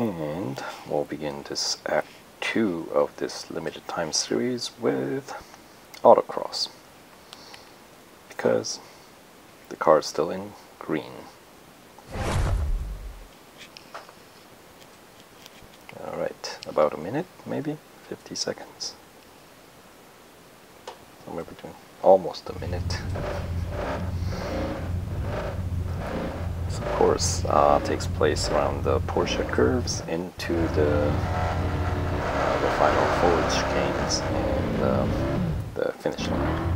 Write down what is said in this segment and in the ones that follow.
And we'll begin this Act 2 of this limited time series with autocross. Because the car is still in green. Alright, about a minute maybe? 50 seconds. Somewhere between almost a minute. Course uh, takes place around the Porsche curves into the, uh, the final foliage chicanes and um, the finish line.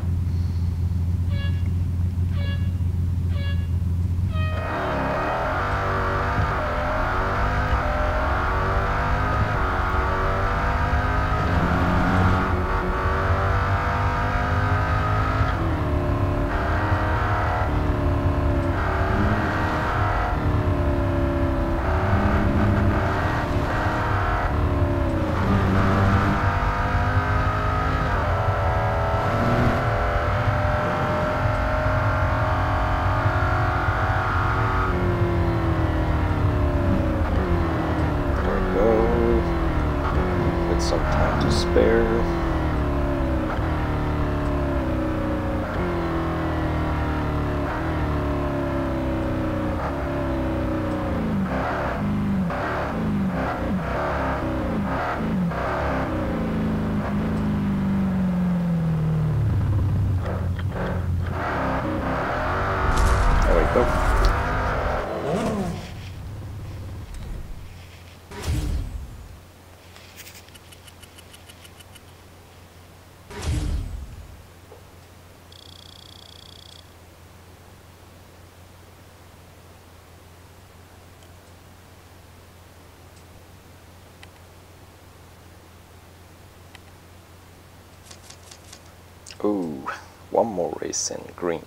To spare. There we go. Ooh, one more race in green.